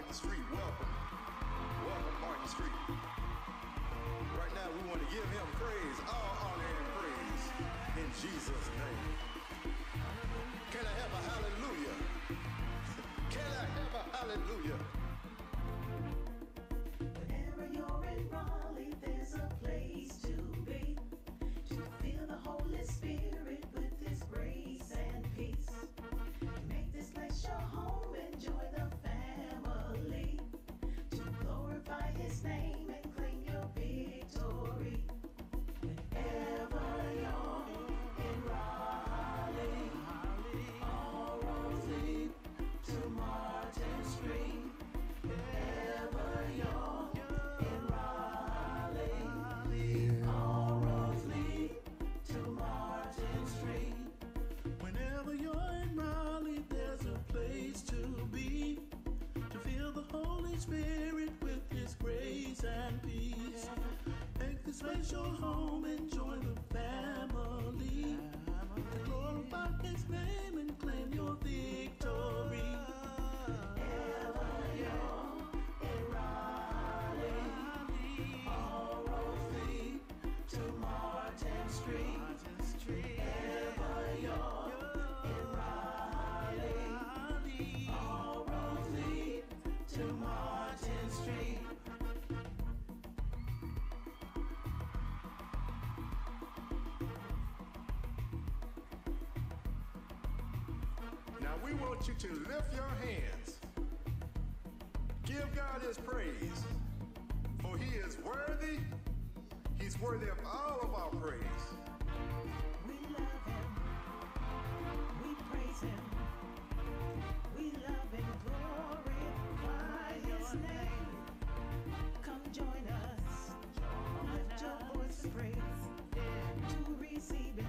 Martin Street. Welcome. Welcome, Martin Street. Right now, we want to give him praise, all honor and praise in Jesus' name. Can I have a hallelujah? Can I have a hallelujah? Whenever you're in Raleigh, there's a place to be, to feel the Holy Spirit with His grace and peace. Make this place your home. we want you to lift your hands. Give God his praise, for he is worthy. He's worthy of all of our praise. We love him. We praise him. We love and glorify his name. Come join us. Lift your voice and praise to receive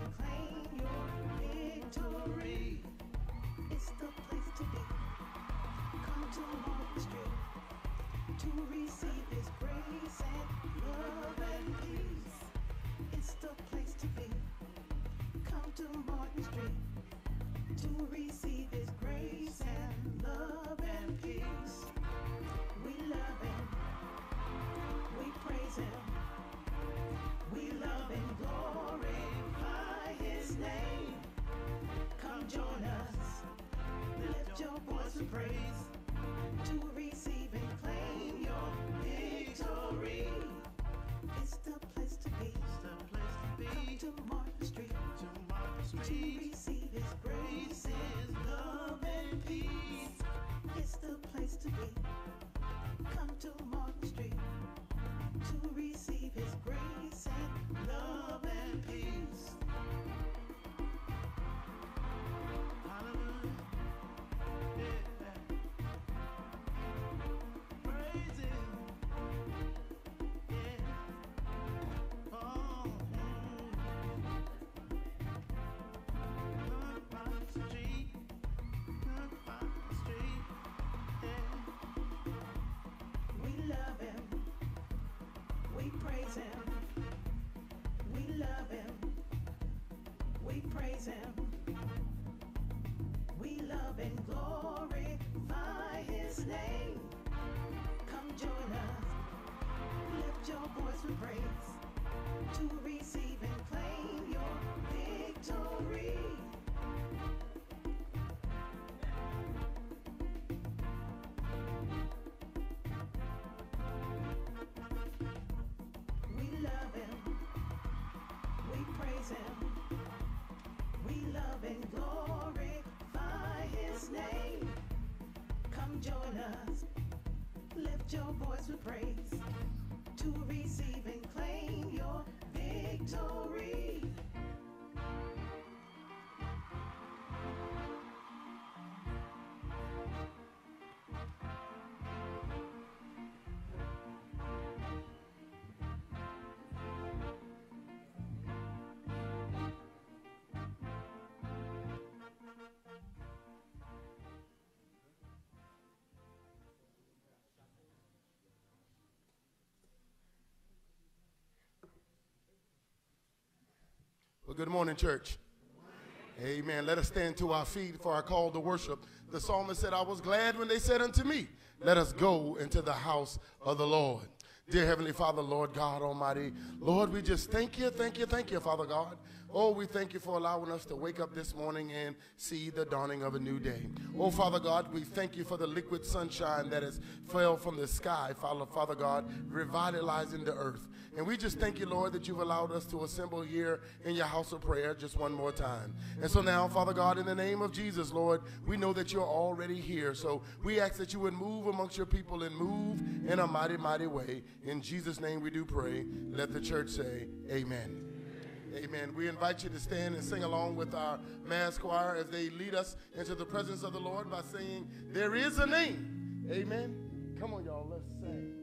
praise. praise. Well, good morning, church. Amen. Let us stand to our feet for our call to worship. The psalmist said, I was glad when they said unto me, Let us go into the house of the Lord. Dear Heavenly Father, Lord God Almighty, Lord, we just thank you, thank you, thank you, Father God. Oh, we thank you for allowing us to wake up this morning and see the dawning of a new day. Oh, Father God, we thank you for the liquid sunshine that has fell from the sky, Father, Father God, revitalizing the earth. And we just thank you, Lord, that you've allowed us to assemble here in your house of prayer just one more time. And so now, Father God, in the name of Jesus, Lord, we know that you're already here. So we ask that you would move amongst your people and move in a mighty, mighty way. In Jesus' name we do pray. Let the church say, Amen. Amen. We invite you to stand and sing along with our mass choir as they lead us into the presence of the Lord by singing, There is a name. Amen. Come on, y'all, let's sing.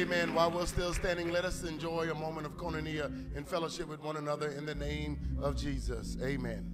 Amen. While we're still standing, let us enjoy a moment of koinonia and fellowship with one another in the name of Jesus. Amen.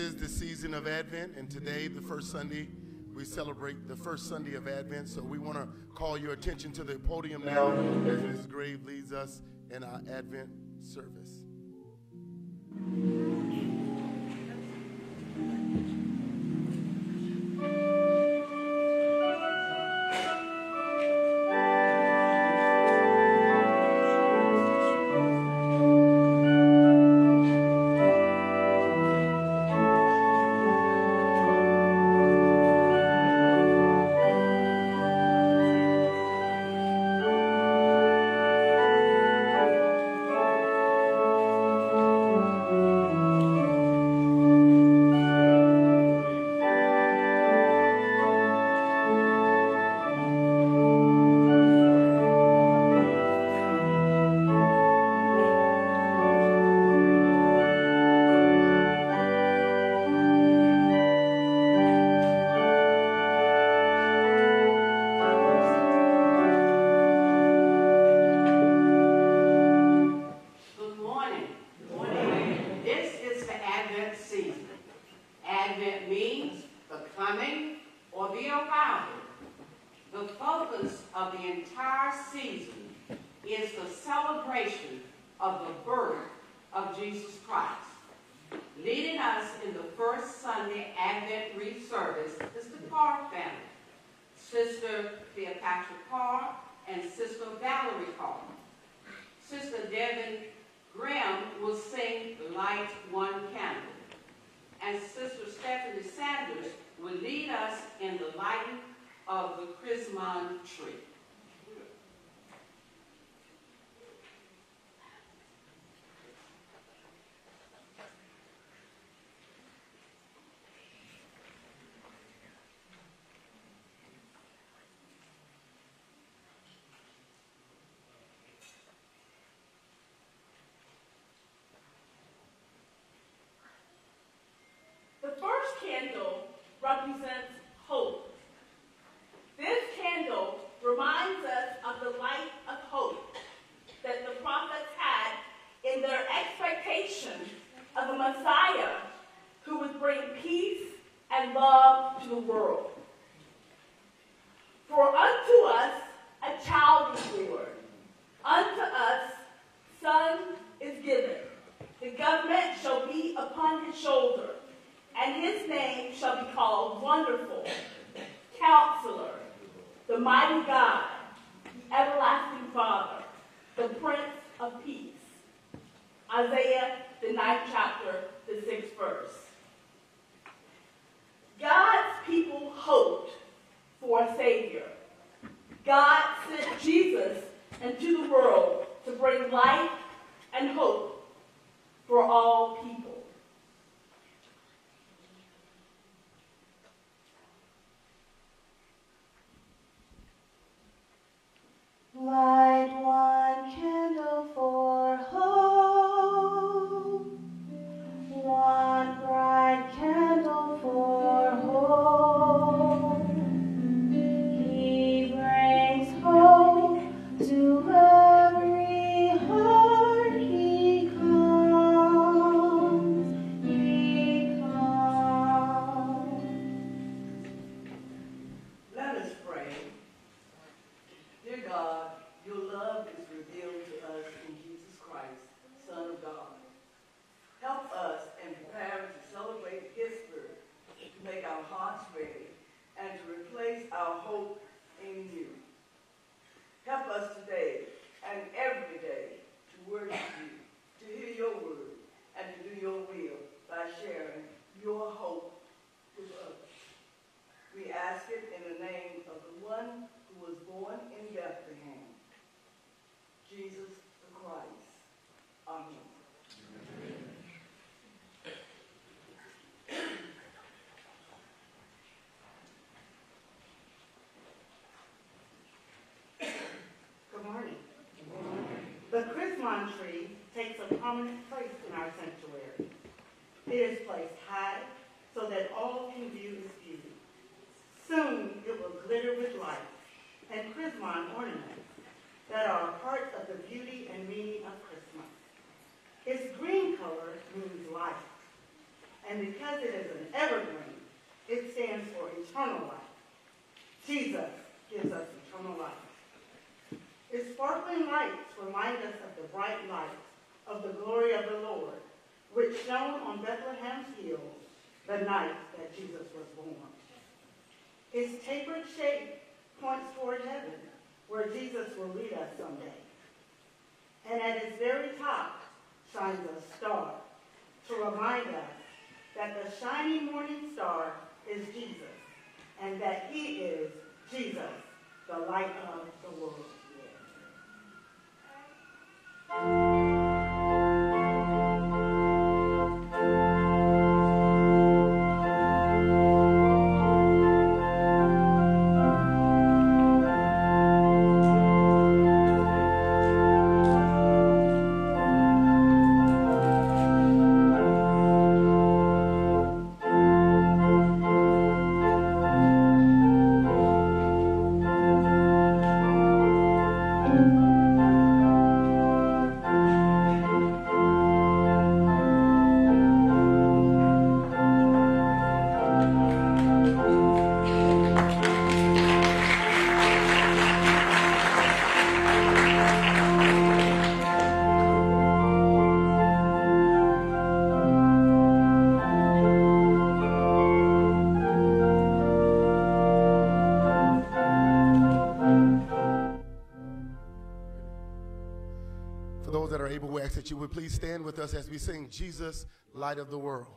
is the season of Advent, and today, the first Sunday, we celebrate the first Sunday of Advent. So we want to call your attention to the podium now as Ms. Grave leads us in our Advent service. Advent means the coming or the arrival. The focus of the entire season is the celebration of the birth of Jesus Christ. Leading us in the first Sunday Advent wreath service is the Carr family, Sister Cleopatra Carr and Sister Valerie Carr. Sister Devin Graham will sing Light One Candle and Sister Stephanie Sanders will lead us in the lighting of the Chrismon tree. Will lead us someday. And at its very top shines a star to remind us that the shining morning star is Jesus, and that he is Jesus, the light of the world. You would please stand with us as we sing Jesus, Light of the World.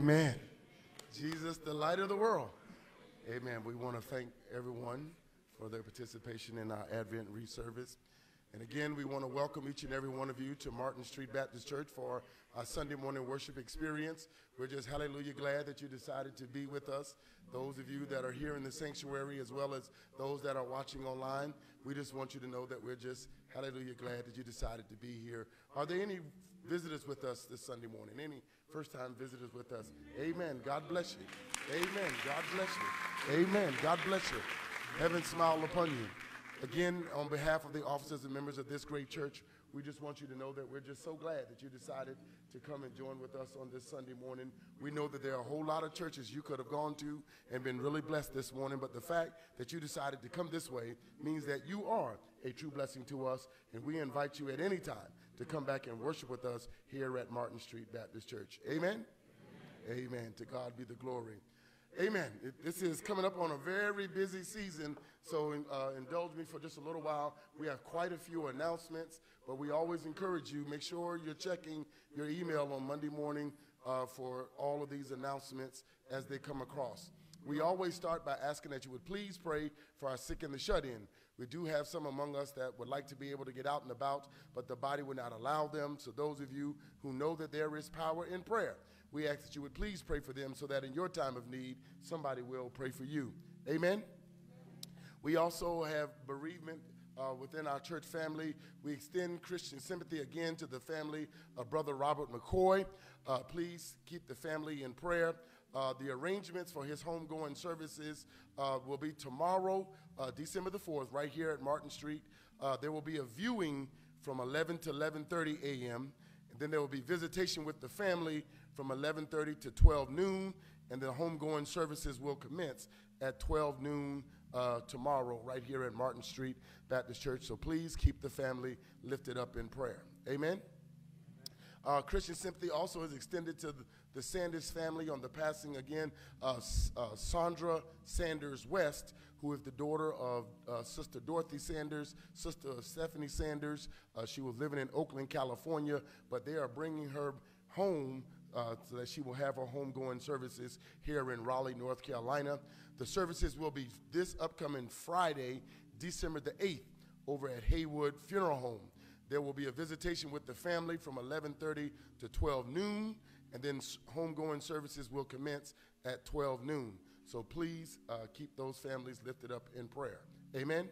Amen. Jesus, the light of the world. Amen. We want to thank everyone for their participation in our Advent reservice. And again, we want to welcome each and every one of you to Martin Street Baptist Church for our Sunday morning worship experience. We're just hallelujah glad that you decided to be with us. Those of you that are here in the sanctuary, as well as those that are watching online, we just want you to know that we're just hallelujah glad that you decided to be here. Are there any visitors with us this Sunday morning? Any first time visitors with us? Amen. God bless you. Amen. God bless you. Amen. God bless you. Heaven smile upon you. Again, on behalf of the officers and members of this great church, we just want you to know that we're just so glad that you decided to come and join with us on this Sunday morning. We know that there are a whole lot of churches you could have gone to and been really blessed this morning, but the fact that you decided to come this way means that you are a true blessing to us, and we invite you at any time to come back and worship with us here at Martin Street Baptist Church. Amen? Amen. Amen. To God be the glory. Amen. This is coming up on a very busy season, so uh, indulge me for just a little while. We have quite a few announcements, but we always encourage you make sure you're checking your email on Monday morning uh, for all of these announcements as they come across. We always start by asking that you would please pray for our sick and the shut in. We do have some among us that would like to be able to get out and about, but the body would not allow them. So, those of you who know that there is power in prayer, we ask that you would please pray for them so that in your time of need, somebody will pray for you. Amen. We also have bereavement uh, within our church family. We extend Christian sympathy again to the family of Brother Robert McCoy. Uh, please keep the family in prayer. Uh, the arrangements for his homegoing services uh, will be tomorrow, uh, December the 4th, right here at Martin Street. Uh, there will be a viewing from 11 to 11:30 a.m. And then there will be visitation with the family from 11:30 to 12 noon, and the homegoing services will commence at 12 noon uh, tomorrow, right here at Martin Street Baptist Church. So please keep the family lifted up in prayer. Amen. Uh, Christian sympathy also is extended to the, the Sanders family on the passing again, uh, uh, Sandra Sanders West, who is the daughter of uh, Sister Dorothy Sanders, Sister Stephanie Sanders. Uh, she was living in Oakland, California, but they are bringing her home uh, so that she will have her homegoing services here in Raleigh, North Carolina. The services will be this upcoming Friday, December the 8th, over at Haywood Funeral Home. There will be a visitation with the family from 11:30 to 12 noon, and then homegoing services will commence at 12 noon. So please uh, keep those families lifted up in prayer. Amen.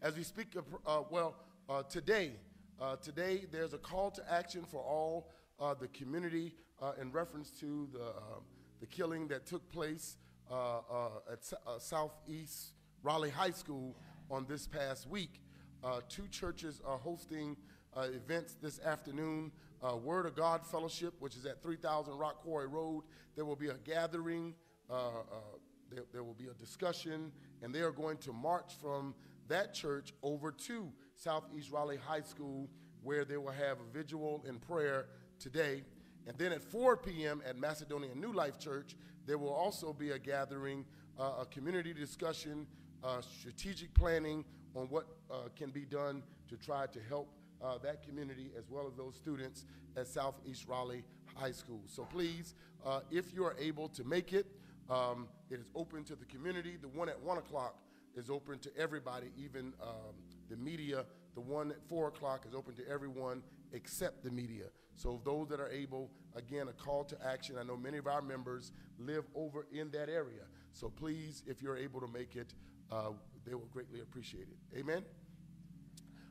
As we speak of, uh, well, uh, today, uh, today there's a call to action for all uh, the community uh, in reference to the, uh, the killing that took place at Southeast Raleigh High School on this past week. Two churches are hosting uh, events this afternoon. Uh, Word of God Fellowship, which is at 3000 Rock Quarry Road, there will be a gathering. Uh, uh, there, there will be a discussion, and they are going to march from that church over to Southeast Raleigh High School, where they will have a vigil and prayer today. And then at 4 p.m. at Macedonia New Life Church, there will also be a gathering, uh, a community discussion, uh, strategic planning on what can be done to try to help uh, that community as well as those students at Southeast Raleigh High School. So please, uh, if you are able to make it, um, it is open to the community. The one at 1 o'clock is open to everybody, even um, the media. The one at 4 o'clock is open to everyone except the media. So those that are able, again, a call to action. I know many of our members live over in that area. So please, if you're able to make it, uh, they will greatly appreciate it. Amen.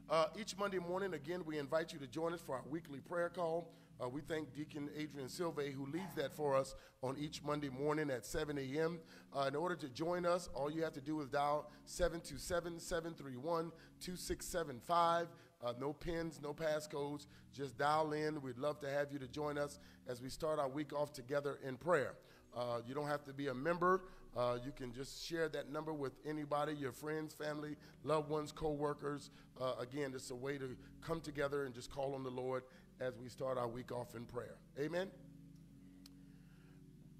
Uh, each Monday morning, again, we invite you to join us for our weekly prayer call. Uh, we thank Deacon Adrian Silve, who leads that for us on each Monday morning at 7 a.m. Uh, in order to join us, all you have to do is dial 727 731 2675. Uh, no pins, no passcodes. Just dial in. We'd love to have you to join us as we start our week off together in prayer. Uh, you don't have to be a member. Uh, you can just share that number with anybody, your friends, family, loved ones, co-workers. Uh, again, it's a way to come together and just call on the Lord as we start our week off in prayer. Amen.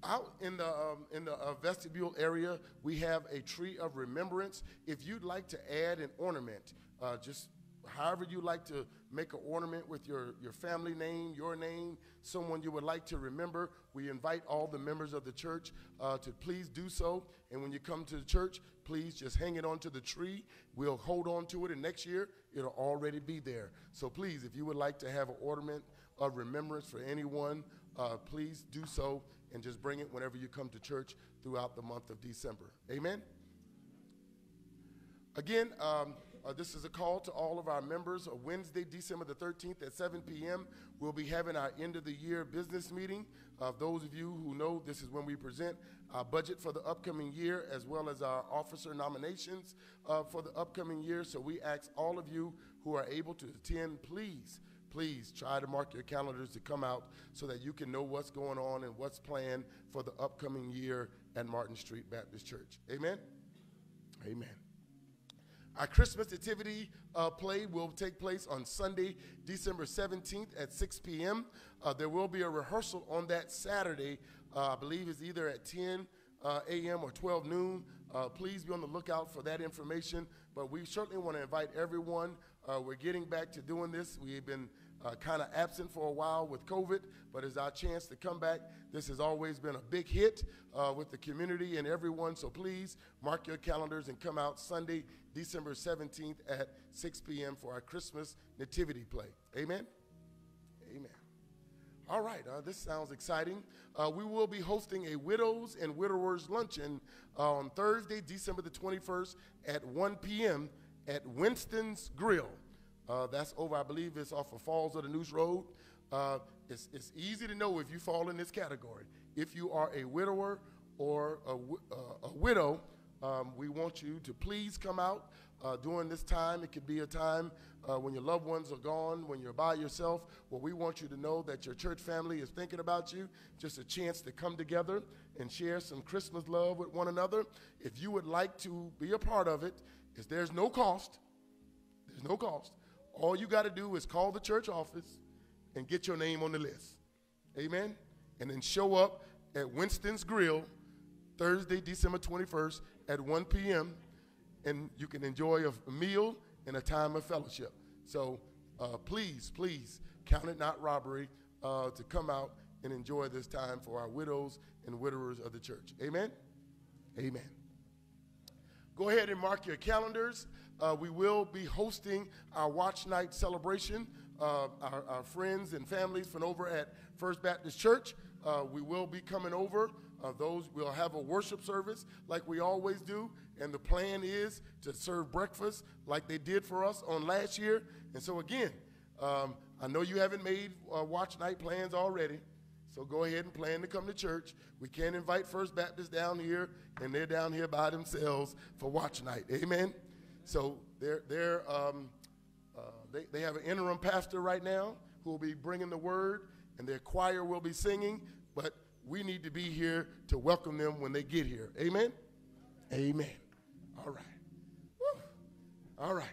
Out in the um, in the uh, vestibule area, we have a tree of remembrance. If you'd like to add an ornament, uh, just however you like to make an ornament with your, your family name, your name, someone you would like to remember, we invite all the members of the church uh, to please do so. And when you come to the church, please just hang it onto the tree. We'll hold on to it, and next year it'll already be there. So please, if you would like to have an ornament of remembrance for anyone, uh, please do so and just bring it whenever you come to church throughout the month of December. Amen. Again, um, uh, this is a call to all of our members. Uh, Wednesday, December the 13th at 7 p.m., we'll be having our end of the year business meeting. Uh, those of you who know, this is when we present our budget for the upcoming year as well as our officer nominations uh, for the upcoming year. So we ask all of you who are able to attend, please, please try to mark your calendars to come out so that you can know what's going on and what's planned for the upcoming year at Martin Street Baptist Church. Amen? Amen. Our Christmas Nativity uh, play will take place on Sunday, December 17th at 6 p.m. Uh, there will be a rehearsal on that Saturday. Uh, I believe it's either at 10 uh, a.m. or 12 noon. Uh, please be on the lookout for that information. But we certainly want to invite everyone. Uh, we're getting back to doing this. We've been uh, kind of absent for a while with COVID, but it's our chance to come back. This has always been a big hit uh, with the community and everyone, so please mark your calendars and come out Sunday, December 17th at 6 p.m. for our Christmas Nativity play. Amen? Amen. All right, uh, this sounds exciting. Uh, we will be hosting a Widows and Widowers Luncheon on Thursday, December the 21st at 1 p.m. at Winston's Grill. Uh, that's over, I believe it's off of Falls of the Neuse Road. Uh, it's, it's easy to know if you fall in this category. If you are a widower or a, uh, a widow, um, we want you to please come out uh, during this time. It could be a time uh, when your loved ones are gone, when you're by yourself, where we want you to know that your church family is thinking about you. Just a chance to come together and share some Christmas love with one another. If you would like to be a part of it, is there's no cost. There's no cost. All you got to do is call the church office and get your name on the list. Amen. And then show up at Winston's Grill Thursday, December 21st at 1 p.m. and you can enjoy a, meal and a time of fellowship. So uh, please, please count it not robbery uh, to come out and enjoy this time for our widows and widowers of the church. Amen. Amen. Go ahead and mark your calendars. Uh, we will be hosting our Watch Night celebration. Uh, our, our friends and families from over at First Baptist Church, uh, we will be coming over. Uh, those will have a worship service like we always do, and the plan is to serve breakfast like they did for us on last year. And so again, um, I know you haven't made uh, watch night plans already, so go ahead and plan to come to church. We can't invite First Baptist down here, and they're down here by themselves for watch night. Amen. So they're they're um, uh, they, they have an interim pastor right now who will be bringing the word, and their choir will be singing. But we need to be here to welcome them when they get here. Amen? Amen. All right. Woo. All right.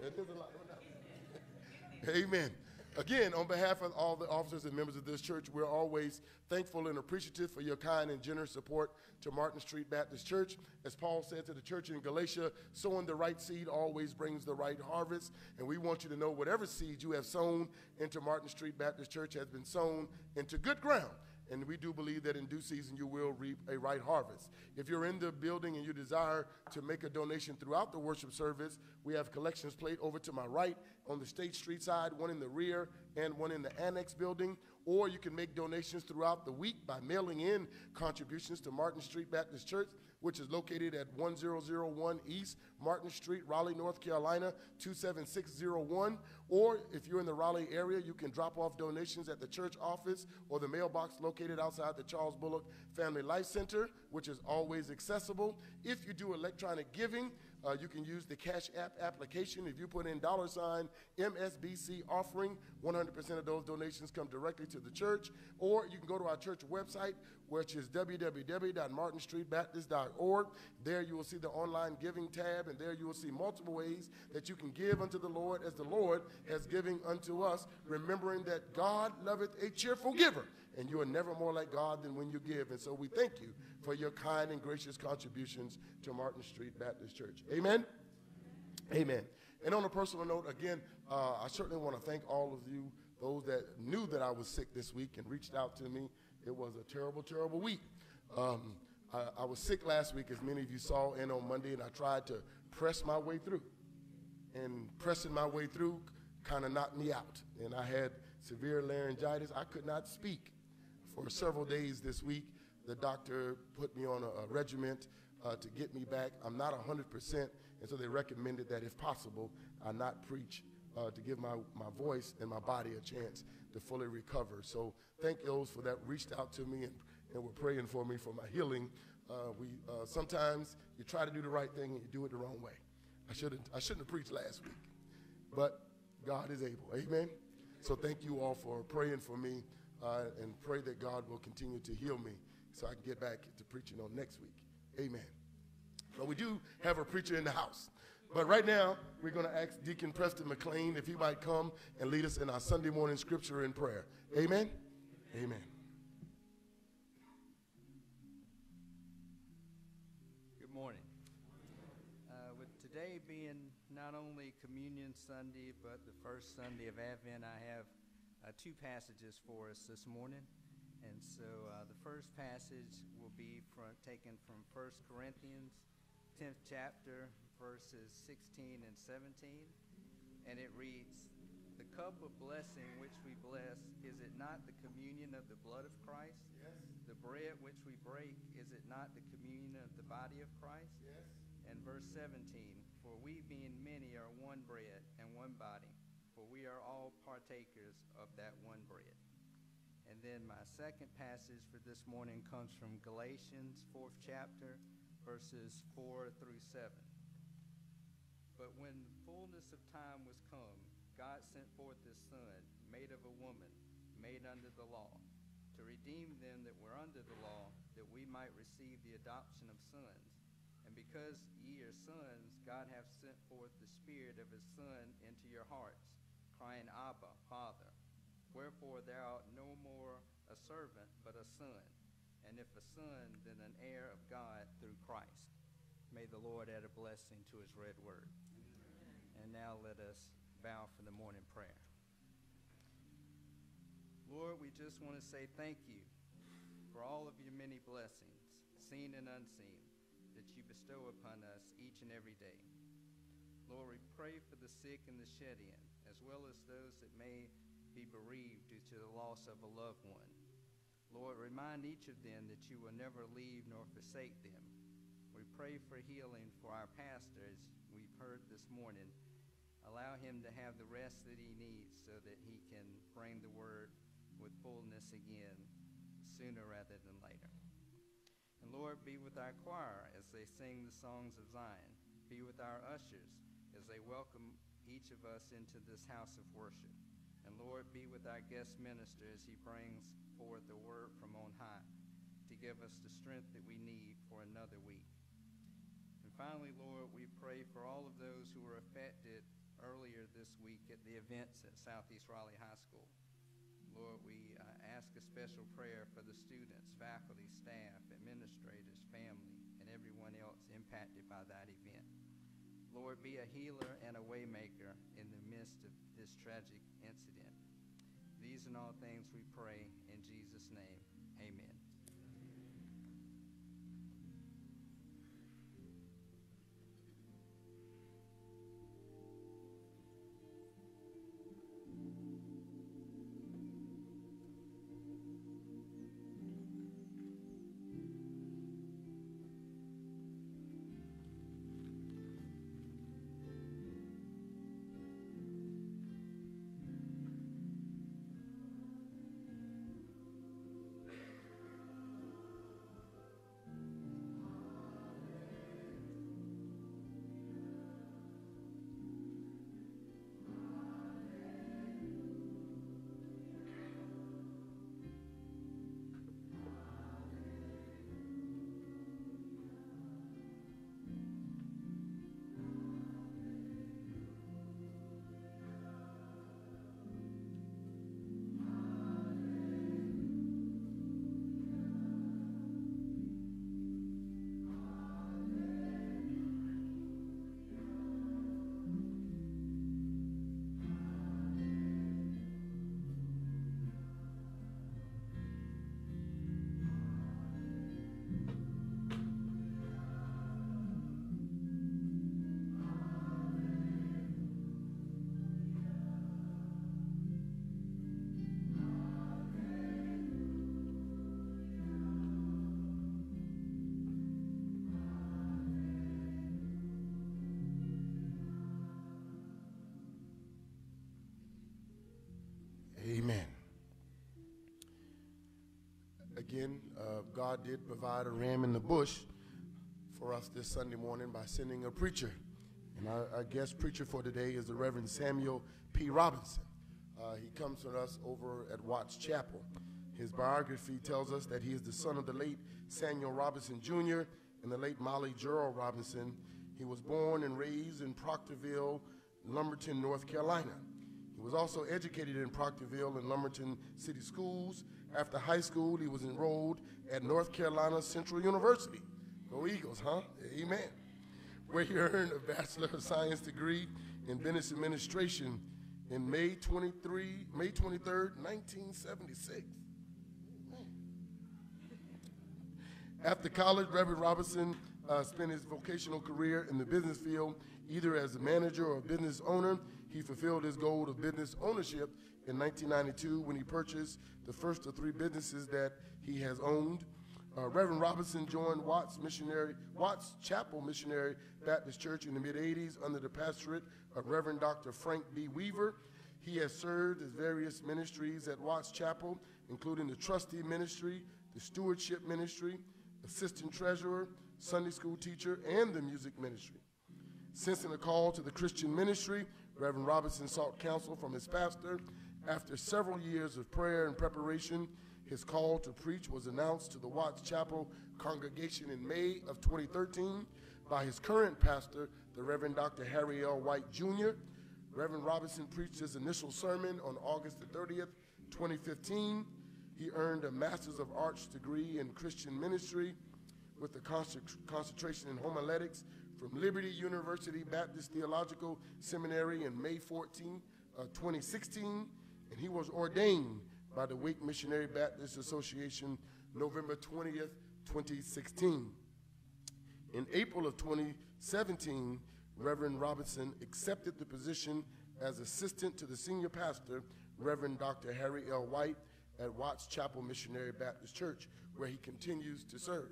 There's a lot going on. Amen. Again, on behalf of all the officers and members of this church, we're always thankful and appreciative for your kind and generous support to Martin Street Baptist Church. As Paul said to the church in Galatia, sowing the right seed always brings the right harvest. And we want you to know whatever seed you have sown into Martin Street Baptist Church has been sown into good ground. And we do believe that in due season you will reap a right harvest. If you're in the building and you desire to make a donation throughout the worship service, we have collections plate over to my right on the State Street side, one in the rear and one in the annex building. Or you can make donations throughout the week by mailing in contributions to Martin Street Baptist Church, which is located at 1001 East Martin Street, Raleigh, North Carolina, 27601. Or if you're in the Raleigh area, you can drop off donations at the church office or the mailbox located outside the Charles Bullock Family Life Center, which is always accessible. If you do electronic giving, uh, you can use the Cash App application. If you put in dollar sign MSBC offering, 100% of those donations come directly to the church. Or you can go to our church website, which is www.martinstreetbaptist.org. There you will see the online giving tab, and there you will see multiple ways that you can give unto the Lord as the Lord has given unto us, remembering that God loveth a cheerful giver and you are never more like God than when you give. And so we thank you for your kind and gracious contributions to Martin Street Baptist Church. Amen. Amen. And on a personal note, again, uh, I certainly want to thank all of you, those that knew that I was sick this week and reached out to me. It was a terrible, terrible week. Um, I, I was sick last week, as many of you saw, and on Monday, and I tried to press my way through. and pressing my way through kind of knocked me out. And I had severe laryngitis. I could not speak for several days this week. The doctor put me on a, a regiment uh, to get me back. I'm not 100%, and so they recommended that if possible, I not preach uh, to give my, my voice and my body a chance to fully recover. So thank those for that reached out to me and, and were praying for me for my healing. Uh, we uh, sometimes you try to do the right thing and you do it the wrong way. I shouldn't I shouldn't have preached last week, but God is able. Amen. So thank you all for praying for me uh, and pray that God will continue to heal me so I can get back to preaching on next week. Amen. But we do have a preacher in the house. But right now, we're going to ask Deacon Preston McLean if he might come and lead us in our Sunday morning scripture and prayer. Amen. Amen. Good morning. Uh, with today being not only Communion Sunday, but the first Sunday of Advent, I have uh, two passages for us this morning. And so uh, the first passage will be from, taken from 1 Corinthians, 10th chapter, verses 16 and 17. And it reads, The cup of blessing which we bless, is it not the communion of the blood of Christ? Yes. The bread which we break, is it not the communion of the body of Christ? Yes. And verse 17, For we being many are one bread and one body, for we are all partakers of that one bread. And then my second passage for this morning comes from Galatians, fourth chapter, verses 4 through 7. But when the fullness of time was come, God sent forth his Son, made of a woman, made under the law, to redeem them that were under the law, that we might receive the adoption of sons. And because ye are sons, God hath sent forth the Spirit of his Son into your hearts, crying, Abba, Father. Wherefore thou art no more a servant, but a son. And if a son, then an heir of God through Christ. May the Lord add a blessing to his read word. And now let us bow for the morning prayer. Lord, we just want to say thank you for all of your many blessings, seen and unseen, that you bestow upon us each and every day. Lord, we pray for the sick and the shed in, as well as those that may be bereaved due to the loss of a loved one. Lord, remind each of them that you will never leave nor forsake them. We pray for healing for our pastor, as we've heard this morning. Allow him to have the rest that he needs so that he can bring the word with fullness again sooner rather than later. And Lord, be with our choir as they sing the songs of Zion. Be with our ushers as they welcome each of us into this house of worship. And Lord, be with our guest minister as he brings forth the word from on high to give us the strength that we need for another week. And finally, Lord, we pray for all of those who were affected earlier this week at the events at Southeast Raleigh High School. Lord, we uh, ask a special prayer for the students, faculty, staff, administrators, family, and everyone else impacted by that event. Lord, be a healer and a waymaker in the midst of this tragic incident. These and all things we pray in Jesus' name. Again, uh, God did provide a ram in the bush for us this Sunday morning by sending a preacher. And our, our guest preacher for today is the Reverend Samuel P. Robinson. Uh, he comes to us over at Watts Chapel. His biography tells us that he is the son of the late Samuel Robinson Jr. and the late Molly Gerald Robinson. He was born and raised in Proctorville, Lumberton, North Carolina. Was also educated in Proctorville and Lumberton City Schools. After high school, he was enrolled at North Carolina Central University. Go Eagles, huh? Amen. Where he earned a Bachelor of Science degree in Business Administration in May 23, May 23rd, 1976. After college, Reverend Robinson uh, spent his vocational career in the business field, either as a manager or a business owner. He fulfilled his goal of business ownership in 1992 when he purchased the first of three businesses that he has owned. Uh, Reverend Robinson joined Watts Missionary Watts Chapel Missionary Baptist Church in the mid 80s under the pastorate of Reverend Dr. Frank B. Weaver. He has served as various ministries at Watts Chapel, including the trustee ministry, the stewardship ministry, assistant treasurer, Sunday school teacher, and the music ministry. Sensing a call to the Christian ministry, Reverend Robinson sought counsel from his pastor. After several years of prayer and preparation, his call to preach was announced to the Watts Chapel congregation in May of 2013 by his current pastor, the Reverend Dr. Harry L. White Jr. Reverend Robinson preached his initial sermon on August the 30th, 2015. He earned a Master's of Arts degree in Christian ministry with a concentration in homiletics from Liberty University Baptist Theological Seminary in May 14, uh, 2016, and he was ordained by the Wake Missionary Baptist Association November 20th, 2016. In April of 2017, Reverend Robinson accepted the position as assistant to the senior pastor, Reverend Dr. Harry L. White, at Watts Chapel Missionary Baptist Church, where he continues to serve.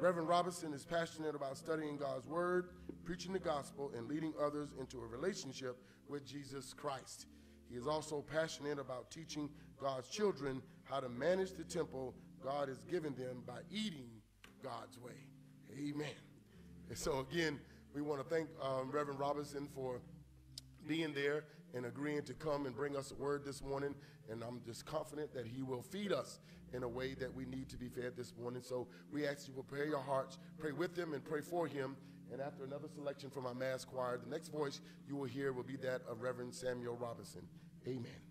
Reverend Robinson is passionate about studying God's Word, preaching the gospel, and leading others into a relationship with Jesus Christ. He is also passionate about teaching God's children how to manage the temple God has given them by eating God's way. Amen. And so, again, we want to thank um, Reverend Robinson for being there and agreeing to come and bring us a word this morning. And I'm just confident that he will feed us in a way that we need to be fed this morning. So we ask you to prepare your hearts, pray with him, and pray for him. And after another selection from our mass choir, the next voice you will hear will be that of Reverend Samuel Robinson. Amen.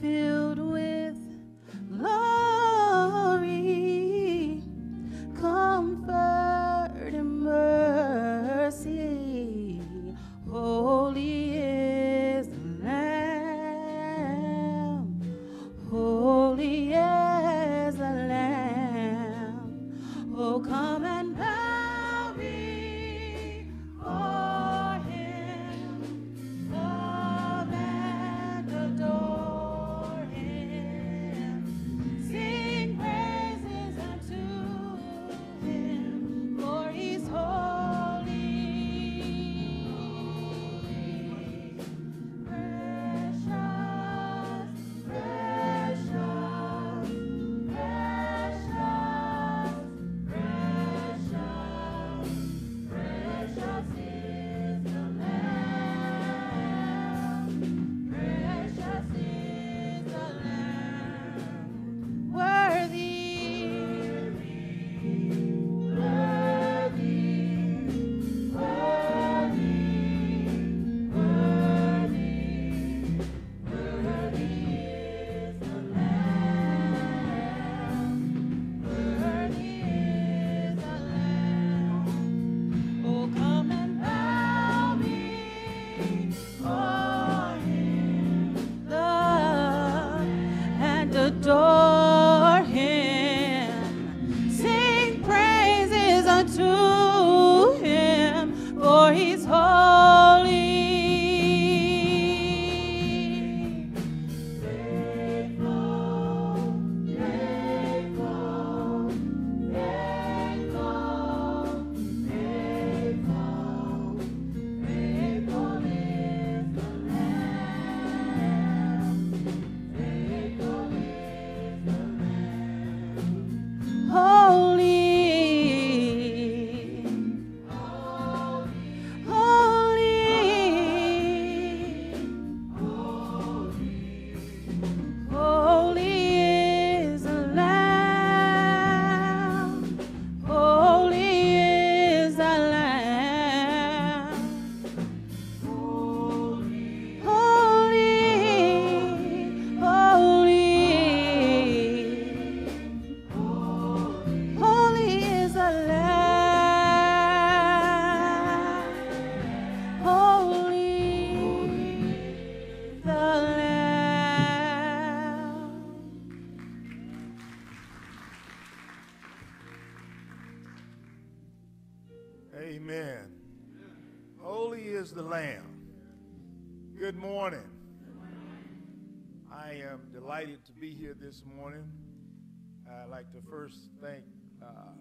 Filled this morning. I'd like to first thank uh,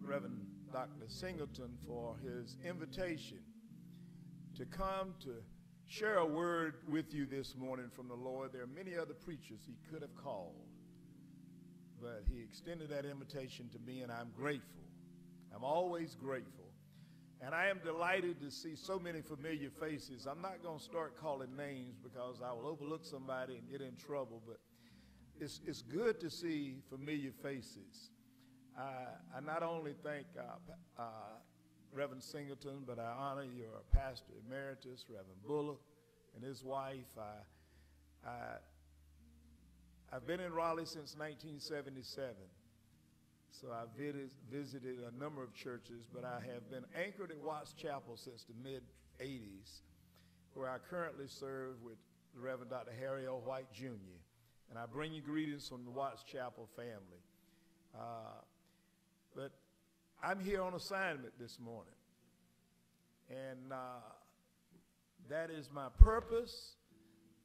Reverend Dr. Singleton for his invitation to come to share a word with you this morning from the Lord. There are many other preachers he could have called, but he extended that invitation to me, and I'm grateful. I'm always grateful. And I am delighted to see so many familiar faces. I'm not going to start calling names because I will overlook somebody and get in trouble, but it's, it's good to see familiar faces. Uh, I not only thank uh, uh, Reverend Singleton, but I honor your pastor emeritus, Reverend Bullock, and his wife. I, I, I've been in Raleigh since 1977. So I vid- visited a number of churches, but I have been anchored at Watts Chapel since the mid 80s, where I currently serve with Reverend Dr. Harry O. White Jr. And I bring you greetings from the Watts Chapel family. Uh, but I'm here on assignment this morning. And uh, that is my purpose.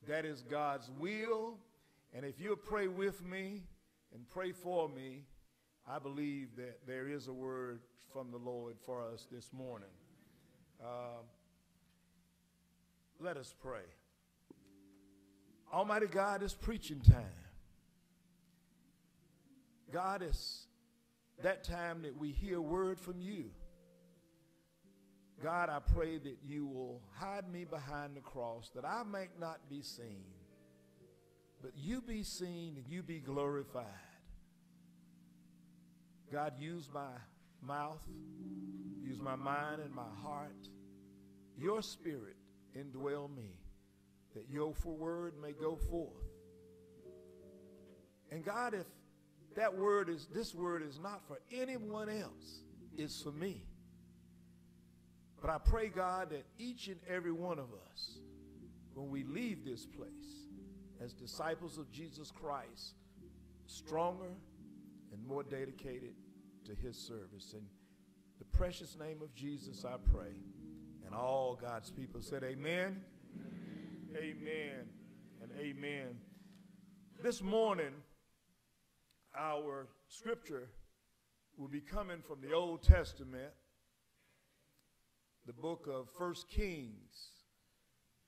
That is God's will. And if you'll pray with me and pray for me, I believe that there is a word from the Lord for us this morning. Uh, let us pray. Almighty God, it's preaching time. God, it's that time that we hear word from you. God, I pray that you will hide me behind the cross, that I may not be seen, but you be seen and you be glorified. God, use my mouth, use my mind and my heart. Your spirit indwell me, that your for word may go forth. And God, if that word is, this word is not for anyone else, it's for me. But I pray, God, that each and every one of us, when we leave this place as disciples of Jesus Christ, stronger and more dedicated to his service. In the precious name of Jesus, I pray. And all God's people said, Amen, amen, and amen. This morning, our scripture will be coming from the Old Testament, the book of First Kings,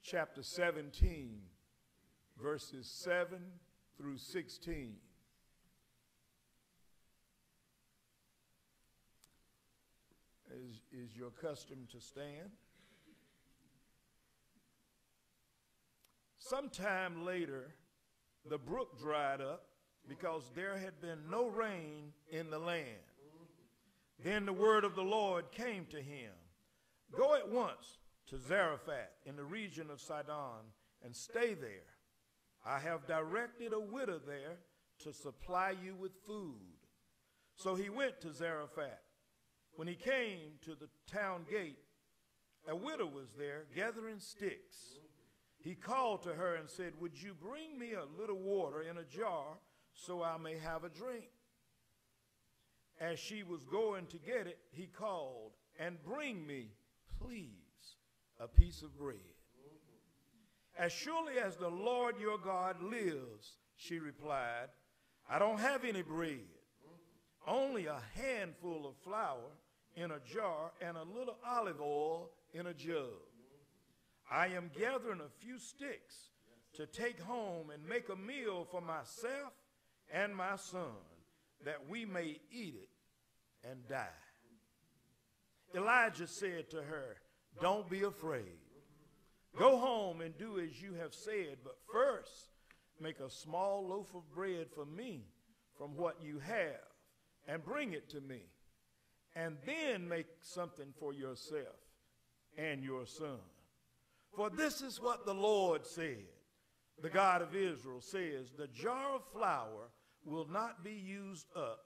chapter 17, verses 7 through 16. Is, is your custom to stand? Sometime later, the brook dried up because there had been no rain in the land. Then the word of the Lord came to him Go at once to Zarephath in the region of Sidon and stay there. I have directed a widow there to supply you with food. So he went to Zarephath. When he came to the town gate, a widow was there gathering sticks. He called to her and said, Would you bring me a little water in a jar so I may have a drink? As she was going to get it, he called, And bring me, please, a piece of bread. As surely as the Lord your God lives, she replied, I don't have any bread, only a handful of flour in a jar and a little olive oil in a jug. I am gathering a few sticks to take home and make a meal for myself and my son, that we may eat it and die. Elijah said to her, Don't be afraid. Go home and do as you have said, but first make a small loaf of bread for me from what you have and bring it to me. And then make something for yourself and your son. For this is what the Lord said. The God of Israel says, The jar of flour will not be used up,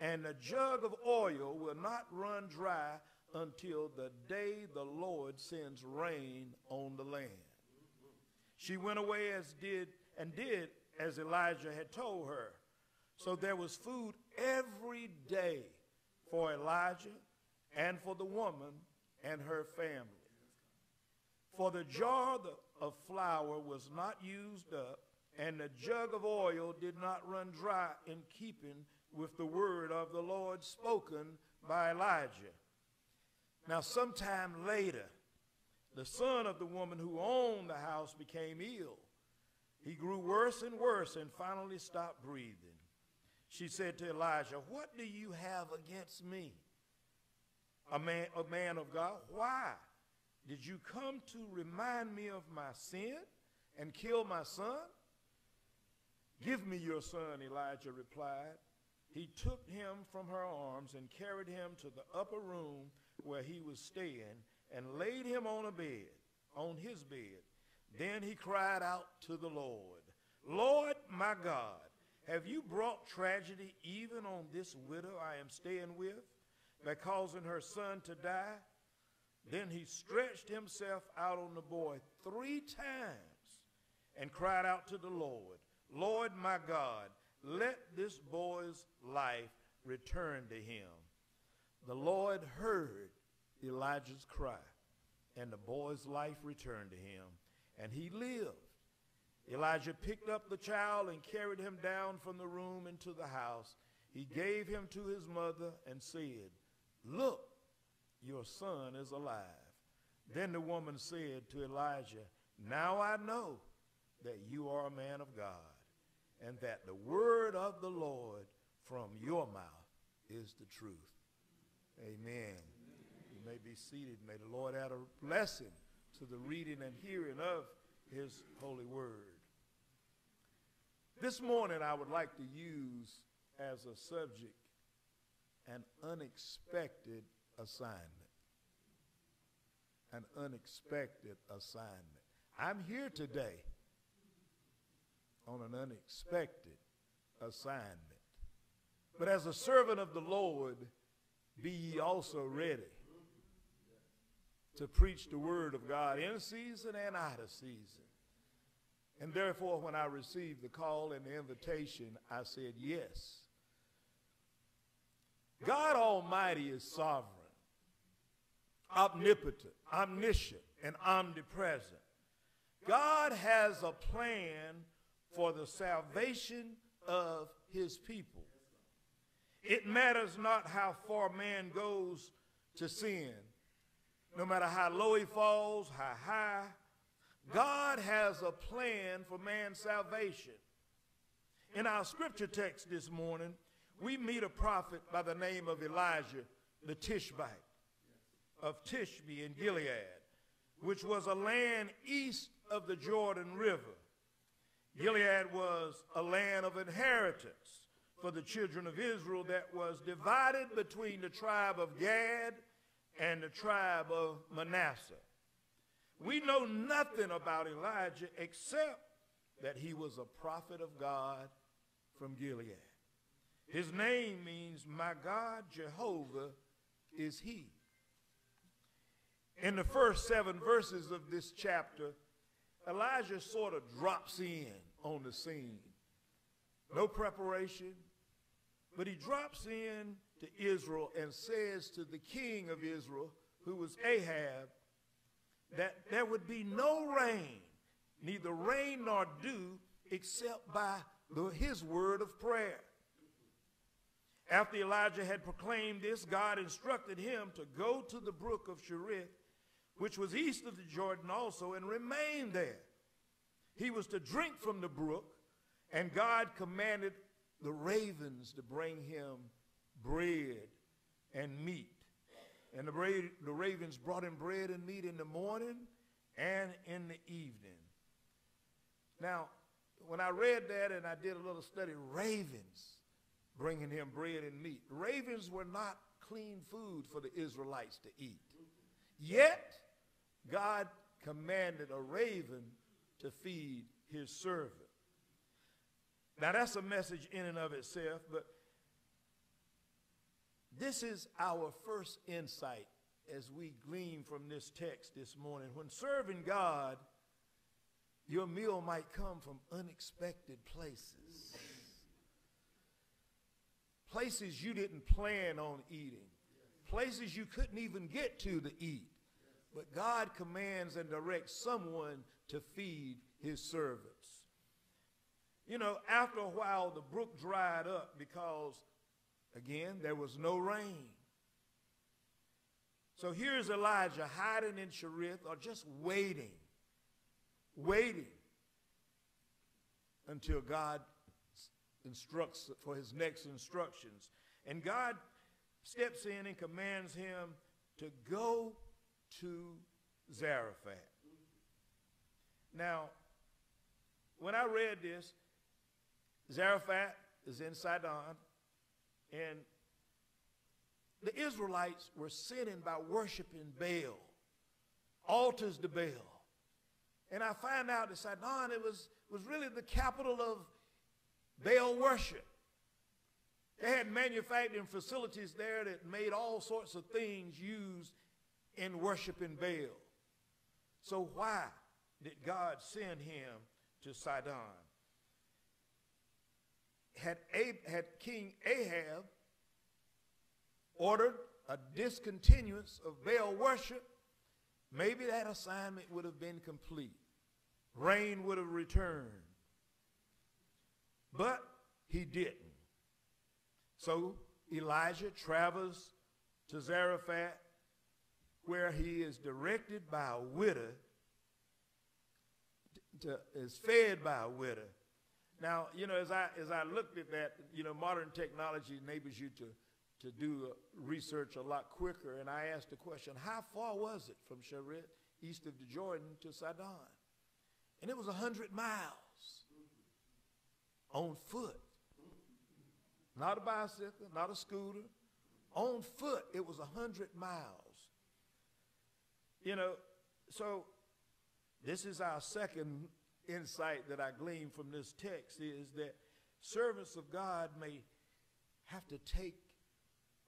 and the jug of oil will not run dry until the day the Lord sends rain on the land. She went away as did and did as Elijah had told her. So there was food every day for Elijah and for the woman and her family. For the jar of flour was not used up, and the jug of oil did not run dry in keeping with the word of the Lord spoken by Elijah. Now, sometime later, the son of the woman who owned the house became ill. He grew worse and worse and finally stopped breathing. She said to Elijah, What do you have against me? A man, a man of God, why? Did you come to remind me of my sin and kill my son? Give me your son, Elijah replied. He took him from her arms and carried him to the upper room where he was staying and laid him on a bed, on his bed. Then he cried out to the Lord, Lord my God, have you brought tragedy even on this widow I am staying with by causing her son to die? Then he stretched himself out on the boy three times and cried out to the Lord, Lord my God, let this boy's life return to him. The Lord heard Elijah's cry, and the boy's life returned to him, and he lived. Elijah picked up the child and carried him down from the room into the house. He gave him to his mother and said, Look, your son is alive. Then the woman said to Elijah, Now I know that you are a man of God, and that the word of the Lord from your mouth is the truth. Amen. You may be seated. May the Lord add a blessing to the reading and hearing of his holy word. This morning, I would like to use as a subject an unexpected assignment. An unexpected assignment. I'm here today on an unexpected assignment. But as a servant of the Lord, be ye also ready to preach the word of God in season and out of season. And therefore, when I received the call and the invitation, I said yes. God Almighty is sovereign, omnipotent, omniscient, and omnipresent. God has a plan for the salvation of his people. It matters not how far man goes to sin, no matter how low he falls, how high. God has a plan for man's salvation. In our scripture text this morning, we meet a prophet by the name of Elijah the Tishbite of Tishbe in Gilead, which was a land east of the Jordan River. Gilead was a land of inheritance for the children of Israel that was divided between the tribe of Gad and the tribe of Manasseh. We know nothing about Elijah except that he was a prophet of God from Gilead. His name means, My God Jehovah is He. In the first seven verses of this chapter, Elijah sort of drops in on the scene. No preparation, but he drops in to Israel and says to the king of Israel, who was Ahab, that there would be no rain, neither rain nor dew, except by the, his word of prayer. After Elijah had proclaimed this, God instructed him to go to the brook of Cherith, which was east of the Jordan also, and remained there. He was to drink from the brook, and God commanded the ravens to bring him bread and meat. And the, ra- the ravens brought him bread and meat in the morning and in the evening. Now, when I read that and I did a little study, ravens bringing him bread and meat. Ravens were not clean food for the Israelites to eat. Yet, God commanded a raven to feed his servant. Now, that's a message in and of itself, but this is our first insight as we glean from this text this morning. When serving God, your meal might come from unexpected places. Places you didn't plan on eating. Places you couldn't even get to to eat. But God commands and directs someone to feed his servants. You know, after a while, the brook dried up because, again, there was no rain. So here's Elijah hiding in Cherith or just waiting, waiting until God instructs for his next instructions. And God steps in and commands him to go to Zarephath. Now, when I read this, Zarephath is in Sidon, and the Israelites were sinning by worshiping Baal, altars to Baal. And I find out that Sidon it was, was really the capital of Baal worship. They had manufacturing facilities there that made all sorts of things used in worshiping Baal. So why did God send him to Sidon? Had, Ab- had King Ahab ordered a discontinuance of Baal worship, maybe that assignment would have been complete. Rain would have returned. But he didn't. So Elijah travels to Zarephath, where he is directed by a widow, to, is fed by a widow. Now, you know, as I, as I looked at that, you know, modern technology enables you to, to do uh, research a lot quicker. And I asked the question, how far was it from Cherith, east of the Jordan, to Sidon? And it was 100 miles on foot. Not a bicycle, not a scooter. On foot, it was 100 miles. You know, so this is our second insight that I glean from this text is that servants of God may have to take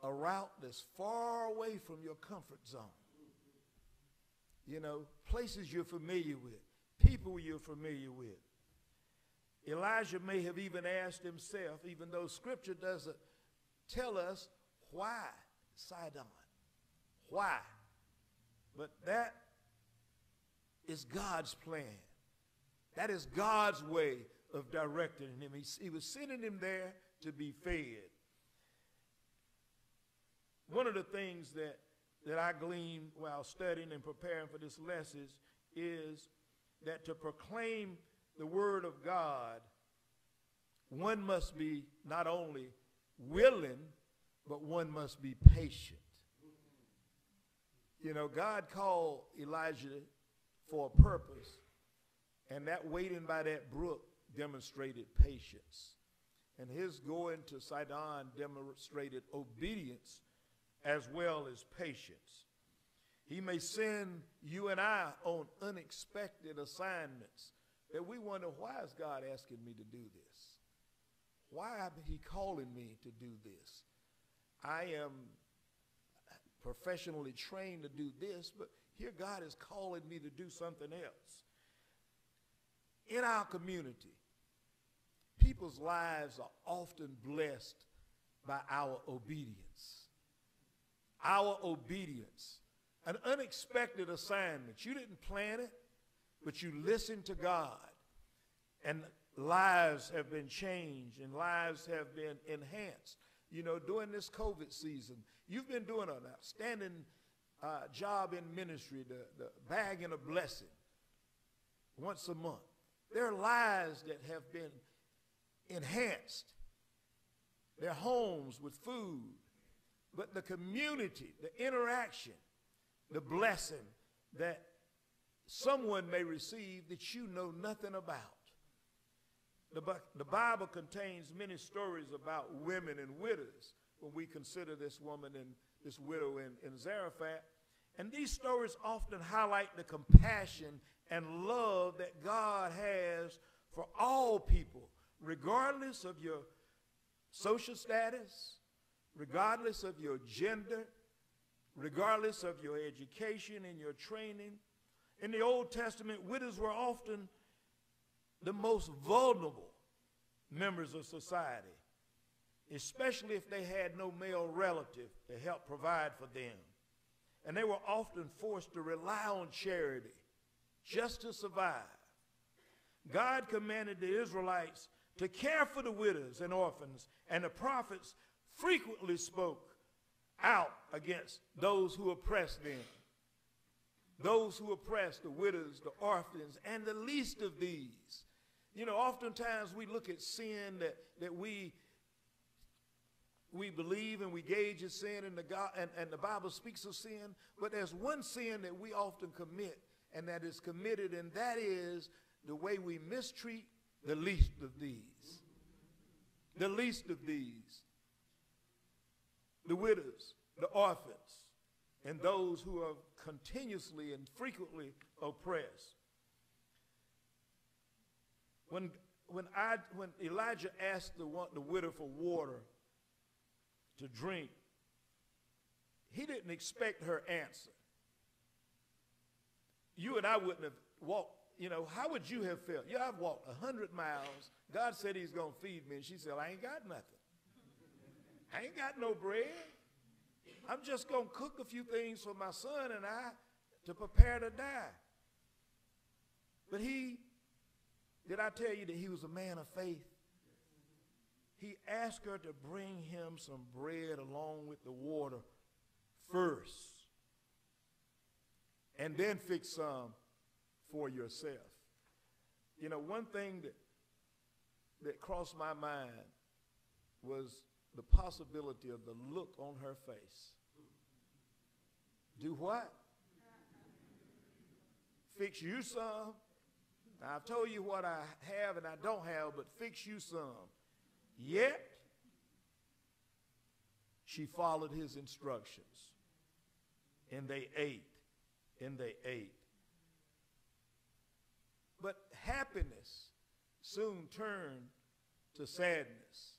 a route that's far away from your comfort zone. You know, places you're familiar with, people you're familiar with. Elijah may have even asked himself, even though scripture doesn't tell us why Sidon. Why? But that is God's plan. That is God's way of directing him. He, he was sending him there to be fed. One of the things that, that I gleaned while studying and preparing for this lesson is that to proclaim the word of God, one must be not only willing, but one must be patient. You know, God called Elijah for a purpose, and that waiting by that brook demonstrated patience. And his going to Sidon demonstrated obedience as well as patience. He may send you and I on unexpected assignments that we wonder, why is God asking me to do this? Why is he calling me to do this? I am professionally trained to do this, but here God is calling me to do something else. In our community, people's lives are often blessed by our obedience. Our obedience. An unexpected assignment. You didn't plan it, but you listened to God. And lives have been changed and lives have been enhanced. You know, during this COVID season, you've been doing an outstanding uh, job in ministry, the, the bagging a blessing once a month. There are lives that have been enhanced, their homes with food, but the community, the interaction, the blessing that someone may receive that you know nothing about. The, the Bible contains many stories about women and widows when we consider this woman and this widow in, in Zarephath. And these stories often highlight the compassion and love that God has for all people, regardless of your social status, regardless of your gender, regardless of your education and your training. In the Old Testament, widows were often the most vulnerable members of society, especially if they had no male relative to help provide for them. And they were often forced to rely on charity just to survive. God commanded the Israelites to care for the widows and orphans, and the prophets frequently spoke out against those who oppressed them. Those who oppressed the widows, the orphans, and the least of these. You know, oftentimes we look at sin that, that we we believe and we gauge as sin and the, God, and, and the Bible speaks of sin, but there's one sin that we often commit and that is committed, and that is the way we mistreat the least of these. The least of these. The widows, the orphans, and those who are continuously and frequently oppressed. When, when, I, when Elijah asked the, the widow for water to drink, he didn't expect her answer. You and I wouldn't have walked, you know, how would you have felt? Yeah, I've walked 100 miles. God said he's going to feed me. And she said, I ain't got nothing. I ain't got no bread. I'm just going to cook a few things for my son and I to prepare to die. But he did I tell you that he was a man of faith? He asked her to bring him some bread along with the water first, and then fix some for yourself. You know, one thing that, that crossed my mind was the possibility of the look on her face. Do what? Fix you some now, I've told you what I have and I don't have, but fix you some. Yet, she followed his instructions. And they ate. And they ate. But happiness soon turned to sadness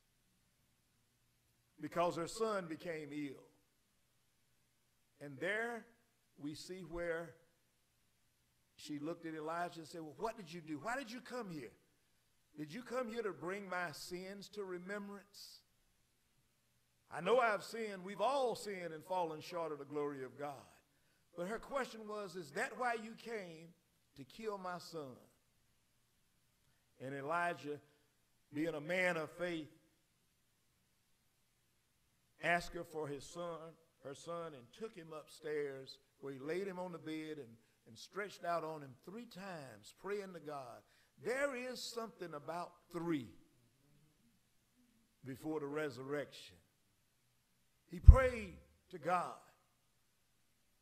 because her son became ill. And there we see where she looked at Elijah and said, Well, what did you do? Why did you come here? Did you come here to bring my sins to remembrance? I know I've sinned. We've all sinned and fallen short of the glory of God. But her question was, Is that why you came to kill my son? And Elijah, being a man of faith, asked her for his son, her son, and took him upstairs where he laid him on the bed and and stretched out on him three times, praying to God. There is something about three before the resurrection. He prayed to God,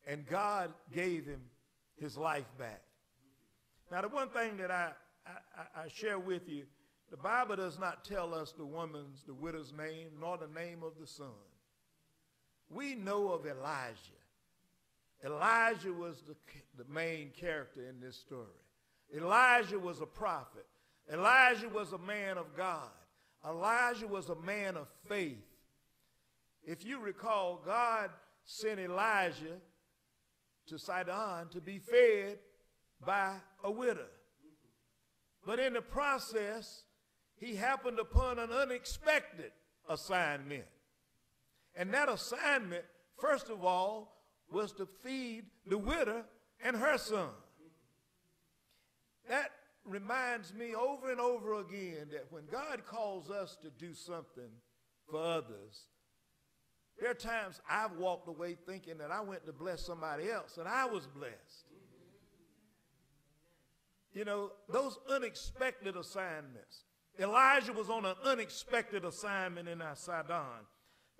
and God gave him his life back. Now, the one thing that I, I, I share with you, the Bible does not tell us the woman's, the widow's name, nor the name of the son. We know of Elijah. Elijah was the, the main character in this story. Elijah was a prophet. Elijah was a man of God. Elijah was a man of faith. If you recall, God sent Elijah to Sidon to be fed by a widow. But in the process, he happened upon an unexpected assignment. And that assignment, first of all, was to feed the widow and her son. That reminds me over and over again that when God calls us to do something for others, there are times I've walked away thinking that I went to bless somebody else and I was blessed. You know, those unexpected assignments. Elijah was on an unexpected assignment in Sidon.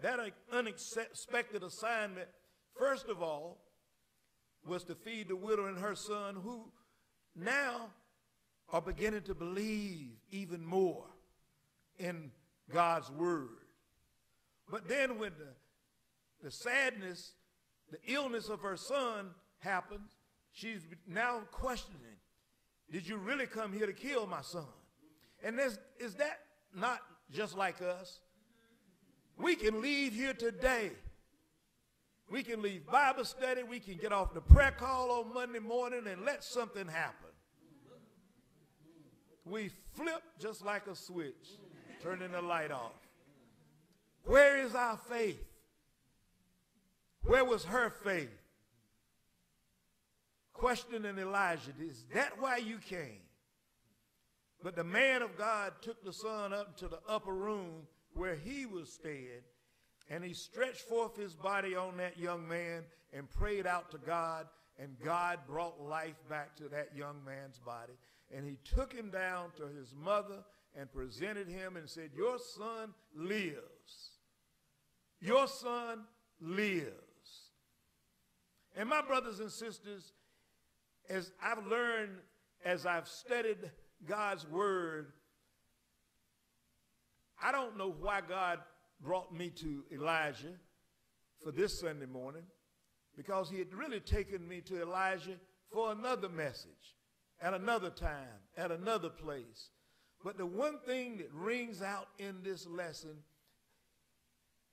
That unexpected assignment, first of all, was to feed the widow and her son who now are beginning to believe even more in God's word. But then when the, the sadness, the illness of her son happens, she's now questioning, did you really come here to kill my son? And is that not just like us? We can leave here today. We can leave Bible study. We can get off the prayer call on Monday morning and let something happen. We flip just like a switch, turning the light off. Where is our faith? Where was her faith? Questioning Elijah, is that why you came? But the man of God took the son up to the upper room where he was staying, and he stretched forth his body on that young man and prayed out to God, and God brought life back to that young man's body. And he took him down to his mother and presented him and said, Your son lives. Your son lives. And my brothers and sisters, as I've learned, as I've studied God's word, I don't know why God brought me to Elijah for this Sunday morning because he had really taken me to Elijah for another message at another time, at another place. But the one thing that rings out in this lesson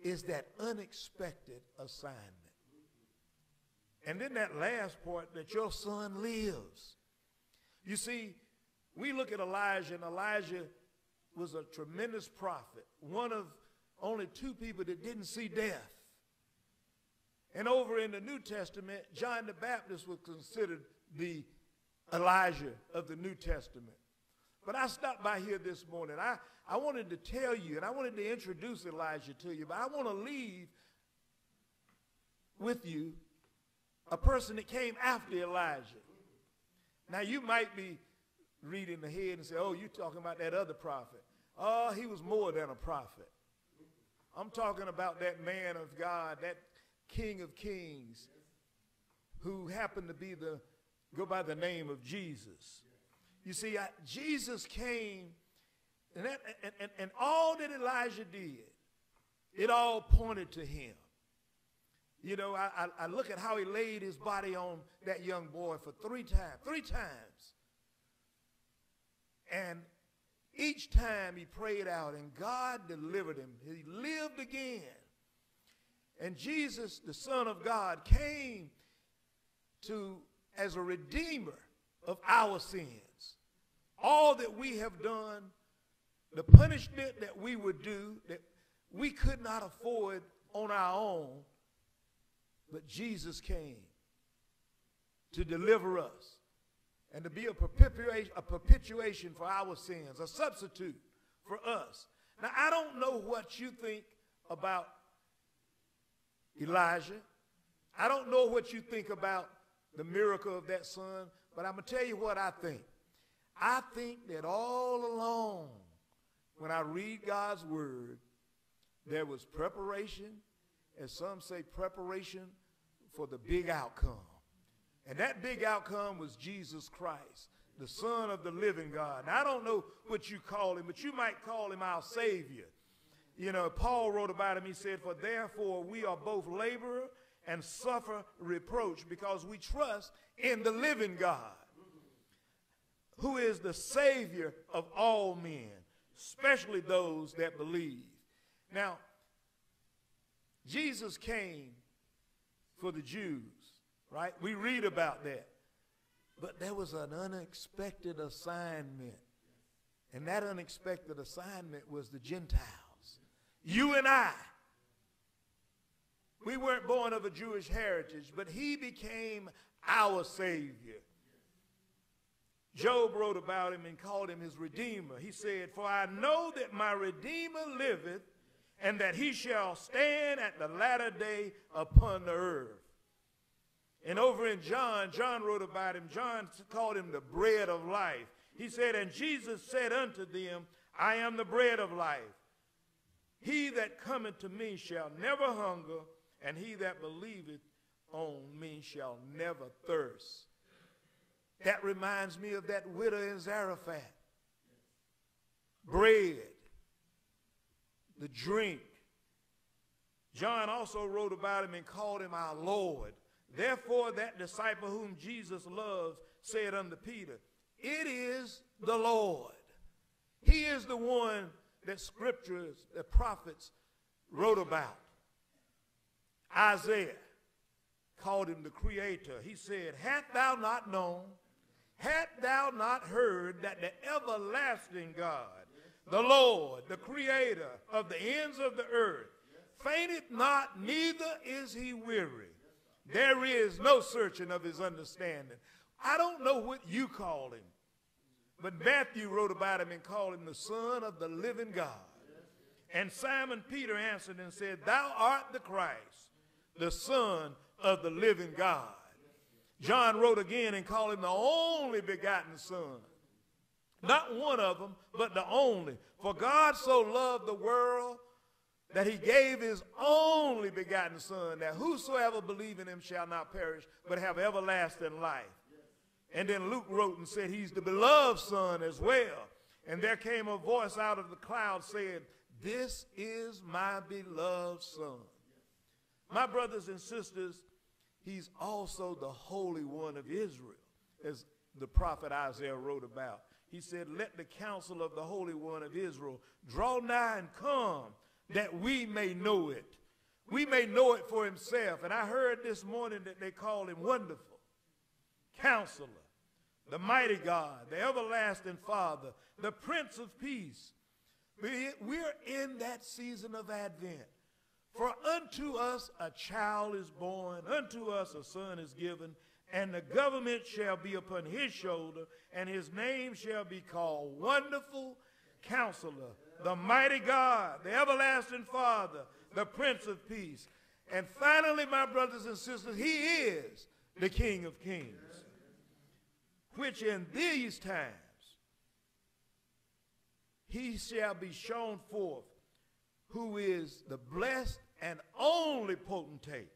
is that unexpected assignment. And then that last part that your son lives. You see, we look at Elijah, and Elijah was a tremendous prophet, one of only two people that didn't see death. And over in the New Testament, John the Baptist was considered the Elijah of the New Testament. But I stopped by here this morning. I, I wanted to tell you, and I wanted to introduce Elijah to you, but I want to leave with you a person that came after Elijah. Now, you might be reading ahead and say, oh, you're talking about that other prophet. Oh, he was more than a prophet. I'm talking about that man of God, that king of kings, who happened to be the, go by the name of Jesus. You see, I, Jesus came, and, that, and, and, and all that Elijah did, it all pointed to him. You know, I, I, I look at how he laid his body on that young boy for three times, three times. And each time he prayed out and God delivered him. He lived again. And Jesus, the Son of God, came to as a redeemer of our sins. All that we have done, the punishment that we would do that we could not afford on our own, but Jesus came to deliver us and to be a perpetuation, a perpetuation for our sins, a substitute for us. Now, I don't know what you think about Elijah. I don't know what you think about the miracle of that son, but I'm going to tell you what I think. I think that all along, when I read God's word, there was preparation, as some say, preparation for the big outcome. And that big outcome was Jesus Christ, the Son of the living God. Now, I don't know what you call him, but you might call him our Savior. You know, Paul wrote about him. He said, For therefore we are both laborer and suffer reproach because we trust in the living God, who is the Savior of all men, especially those that believe. Now, Jesus came for the Jews right? We read about that. But there was an unexpected assignment. And that unexpected assignment was the Gentiles. You and I. We weren't born of a Jewish heritage, but he became our Savior. Job wrote about him and called him his Redeemer. He said, For I know that my Redeemer liveth, and that he shall stand at the latter day upon the earth. And over in John, John wrote about him. John called him the bread of life. He said, And Jesus said unto them, I am the bread of life. He that cometh to me shall never hunger, and he that believeth on me shall never thirst. That reminds me of that widow in Zarephath. Bread, the drink. John also wrote about him and called him our Lord. Therefore, that disciple whom Jesus loves said unto Peter, It is the Lord. He is the one that scriptures, the prophets wrote about. Isaiah called him the creator. He said, Hast thou not known, hast thou not heard that the everlasting God, the Lord, the creator of the ends of the earth, fainteth not, neither is he weary. There is no searching of his understanding. I don't know what you call him, but Matthew wrote about him and called him the Son of the living God. And Simon Peter answered and said, Thou art the Christ, the Son of the living God. John wrote again and called him the only begotten Son. Not one of them, but the only. For God so loved the world that he gave his only begotten Son, that whosoever believe in him shall not perish, but have everlasting life. And then Luke wrote and said he's the beloved Son as well. And there came a voice out of the cloud saying, This is my beloved Son. My brothers and sisters, he's also the Holy One of Israel, as the prophet Isaiah wrote about. He said, Let the counsel of the Holy One of Israel draw nigh and come, that we may know it. We may know it for himself. And I heard this morning that they call him Wonderful, Counselor, the Mighty God, the Everlasting Father, the Prince of Peace. We're in that season of Advent. For unto us a child is born, unto us a son is given, and the government shall be upon his shoulder, and his name shall be called Wonderful Counselor, the Mighty God, the Everlasting Father, the Prince of Peace. And finally, my brothers and sisters, he is the King of Kings, which in these times he shall be shown forth, who is the blessed and only potentate,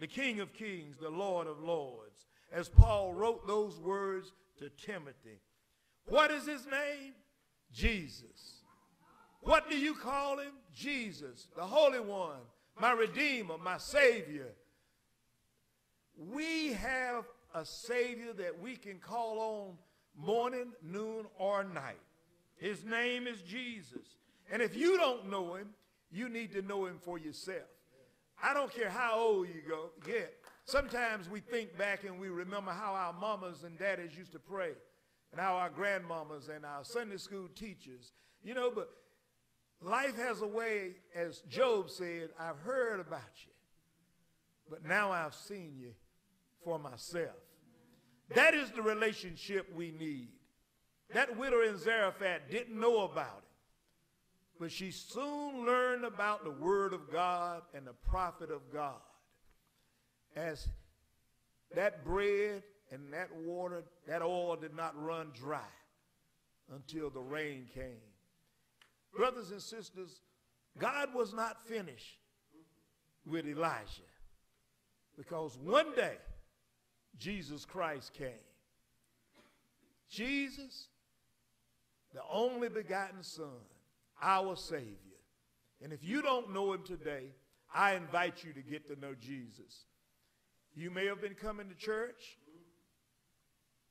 the King of kings, the Lord of lords, as Paul wrote those words to Timothy. What is his name? Jesus. What do you call him? Jesus, the Holy One, my Redeemer, my Savior. We have a Savior that we can call on morning, noon, or night. His name is Jesus. And if you don't know him, you need to know him for yourself. I don't care how old you go, get. Sometimes we think back and we remember how our mamas and daddies used to pray, and how our grandmamas and our Sunday school teachers, you know, but life has a way, as Job said, I've heard about you, but now I've seen you for myself. That is the relationship we need. That widow in Zarephath didn't know about it. But she soon learned about the word of God and the prophet of God. As that bread and that water, that oil did not run dry until the rain came. Brothers and sisters, God was not finished with Elijah because one day Jesus Christ came. Jesus, the only begotten Son, our Savior. And if you don't know him today, I invite you to get to know Jesus. You may have been coming to church.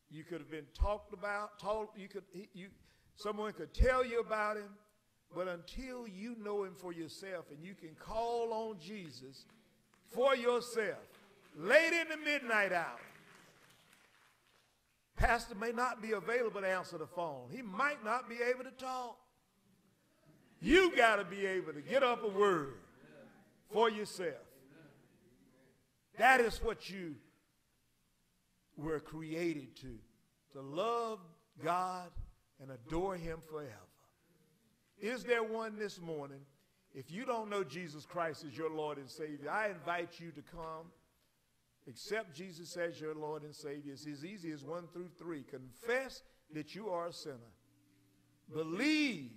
You could have been talked about, told, you could, you, someone could tell you about him, but until you know him for yourself and you can call on Jesus for yourself, late in the midnight hour, pastor may not be available to answer the phone. He might not be able to talk. You got to be able to get up a word for yourself. That is what you were created to, to love God and adore him forever. Is there one this morning? If you don't know Jesus Christ as your Lord and Savior, I invite you to come, accept Jesus as your Lord and Savior. It's as easy as one through three. Confess that you are a sinner. Believe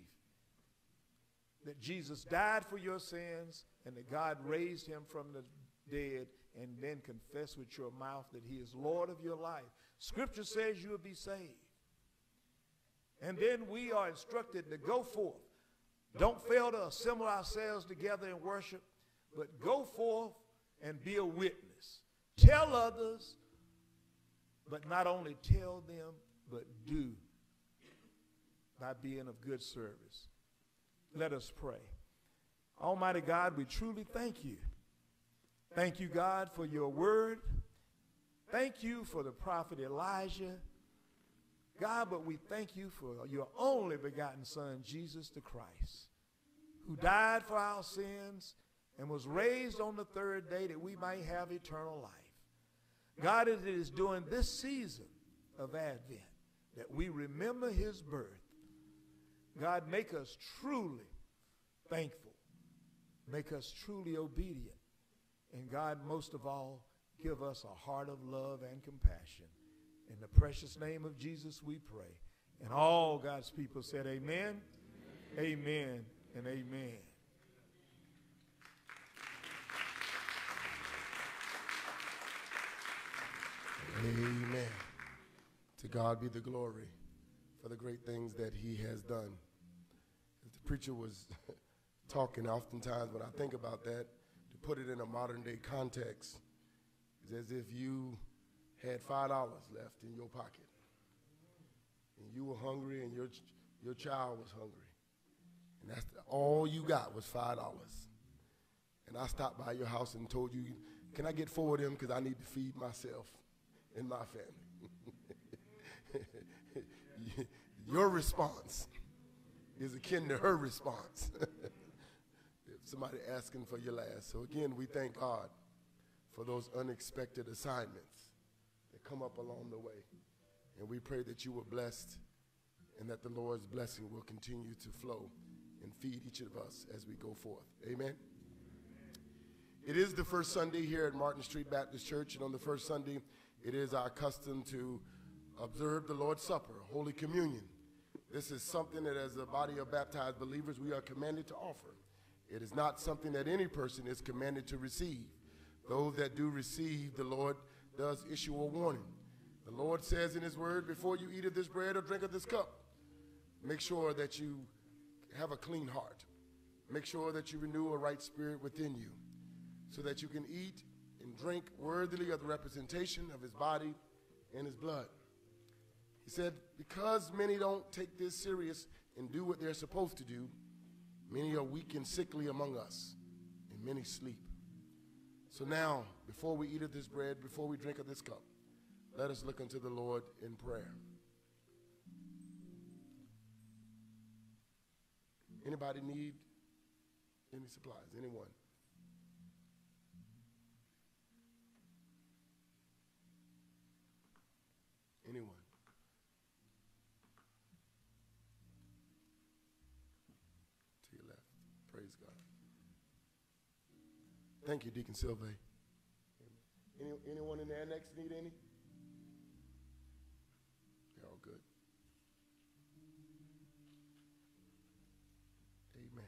that Jesus died for your sins and that God raised him from the dead, and then confess with your mouth that he is Lord of your life. Scripture says you will be saved. And then we are instructed to go forth. Don't fail to assemble ourselves together in worship, but go forth and be a witness. Tell others, but not only tell them, but do by being of good service. Let us pray. Almighty God, we truly thank you. Thank you, God, for your word. Thank you for the prophet Elijah. God, but we thank you for your only begotten Son, Jesus the Christ, who died for our sins and was raised on the third day that we might have eternal life. God, it is during this season of Advent that we remember his birth. God, make us truly thankful. Make us truly obedient. And God, most of all, give us a heart of love and compassion. In the precious name of Jesus, we pray. And all God's people said, Amen, amen, amen and amen. Amen. To God be the glory for the great things that he has done. As the preacher was talking, oftentimes when I think about that, to put it in a modern day context, is as if you had $5 left in your pocket. And you were hungry and your, your child was hungry. And that's the, all you got was $5. And I stopped by your house and told you, can I get four of them because I need to feed myself and my family. Your response is akin to her response. somebody asking for your last. So again, we thank God for those unexpected assignments come up along the way. And we pray that you were blessed and that the Lord's blessing will continue to flow and feed each of us as we go forth. Amen. It is the first Sunday here at Martin Street Baptist Church, and on the first Sunday, it is our custom to observe the Lord's Supper, Holy Communion. This is something that, as a body of baptized believers, we are commanded to offer. It is not something that any person is commanded to receive. Those that do receive, the Lord does issue a warning. The Lord says in His Word, before you eat of this bread or drink of this cup, make sure that you have a clean heart. Make sure that you renew a right spirit within you so that you can eat and drink worthily of the representation of his body and his blood. He said, because many don't take this serious and do what they're supposed to do, many are weak and sickly among us, and many sleep. So now, before we eat of this bread, before we drink of this cup, let us look unto the Lord in prayer. Anybody need any supplies? Anyone? To your left. Praise God. Thank you, Deacon Sylvain. Any, anyone in the annex need any? They're all good. Amen.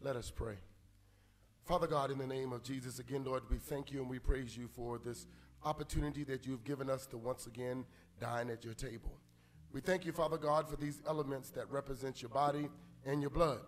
Let us pray. Father God, in the name of Jesus, again, Lord, we thank you and we praise you for this opportunity that you've given us to once again dine at your table. We thank you, Father God, for these elements that represent your body and your blood.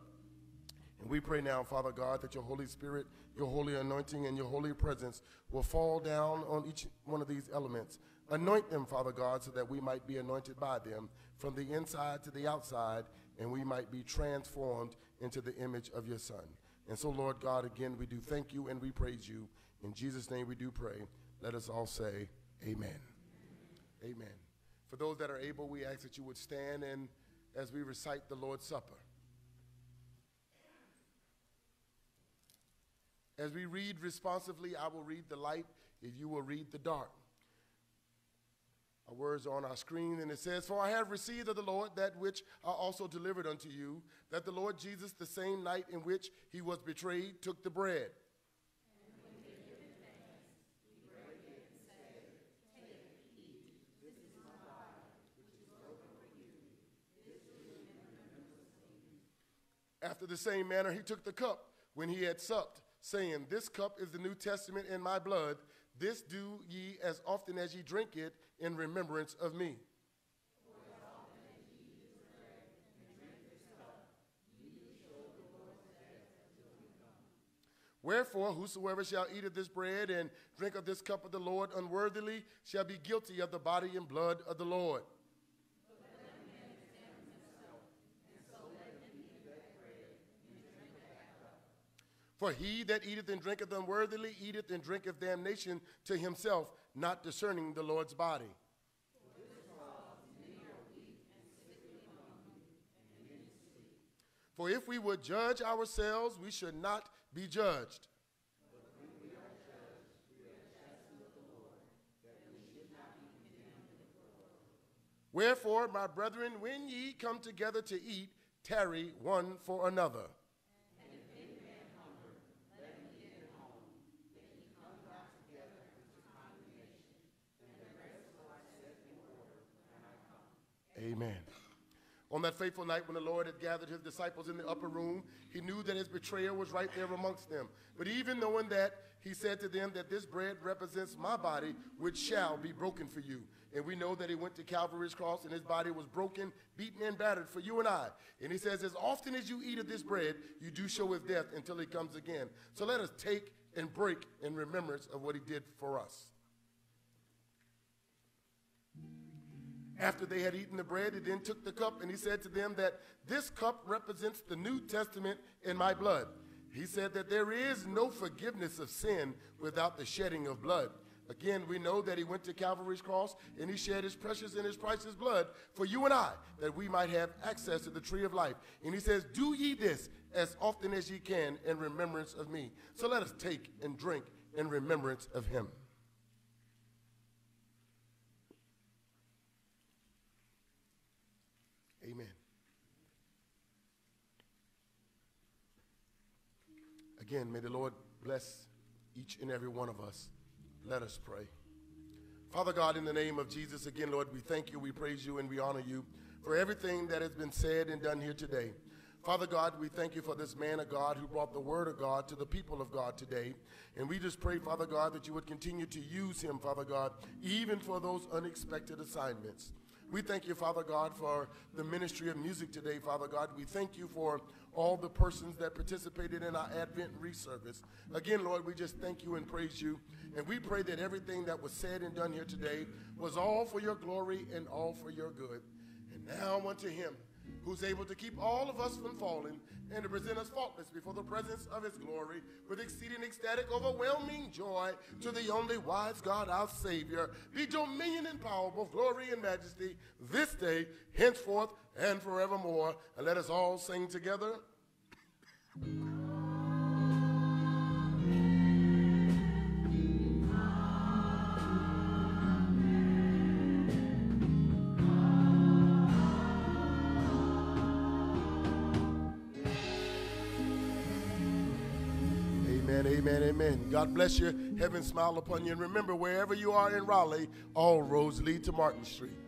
And we pray now, Father God, that your Holy Spirit, your holy anointing, and your holy presence will fall down on each one of these elements. Anoint them, Father God, so that we might be anointed by them from the inside to the outside, and we might be transformed into the image of your Son. And so, Lord God, again, we do thank you and we praise you. In Jesus' name we do pray. Let us all say, Amen. Amen. For those that are able, we ask that you would stand and as we recite the Lord's Supper. As we read responsively, I will read the light if you will read the dark. Our words are on our screen, and it says, For I have received of the Lord that which I also delivered unto you, that the Lord Jesus, the same night in which he was betrayed, took the bread. After the same manner, he took the cup when he had supped, saying, This cup is the New Testament in my blood. This do ye as often as ye drink it in remembrance of me. Wherefore, whosoever shall eat of this bread and drink of this cup of the Lord unworthily shall be guilty of the body and blood of the Lord. For he that eateth and drinketh unworthily eateth and drinketh damnation to himself, not discerning the Lord's body. For if we would judge ourselves, we should not be judged. Wherefore, my brethren, when ye come together to eat, tarry one for another. Amen. On that fateful night when the Lord had gathered his disciples in the upper room, he knew that his betrayer was right there amongst them. But even knowing that, he said to them that this bread represents my body, which shall be broken for you. And we know that he went to Calvary's cross and his body was broken, beaten, and battered for you and I. And he says, As often as you eat of this bread, you do show his death until he comes again. So let us take and break in remembrance of what he did for us. After they had eaten the bread, he then took the cup and he said to them that this cup represents the New Testament in my blood. He said that there is no forgiveness of sin without the shedding of blood. Again, we know that he went to Calvary's cross and he shed his precious and his priceless blood for you and I, that we might have access to the tree of life. And he says, Do ye this as often as ye can in remembrance of me. So let us take and drink in remembrance of him. Amen. Again, may the Lord bless each and every one of us. Let us pray. Father God, in the name of Jesus, again, Lord, we thank you, we praise you, and we honor you for everything that has been said and done here today. Father God, we thank you for this man of God who brought the word of God to the people of God today. And we just pray, Father God, that you would continue to use him, Father God, even for those unexpected assignments. We thank you, Father God, for the ministry of music today, Father God. We thank you for all the persons that participated in our Advent reservice. Again, Lord, we just thank you and praise you. And we pray that everything that was said and done here today was all for your glory and all for your good. And now unto him who's able to keep all of us from falling and to present us faultless before the presence of his glory with exceeding ecstatic, overwhelming joy to the only wise God, our Savior, be dominion and power, both glory and majesty, this day, henceforth, and forevermore. And let us all sing together. Amen. God bless you. Heaven smile upon you. And remember, wherever you are in Raleigh, all roads lead to Martin Street.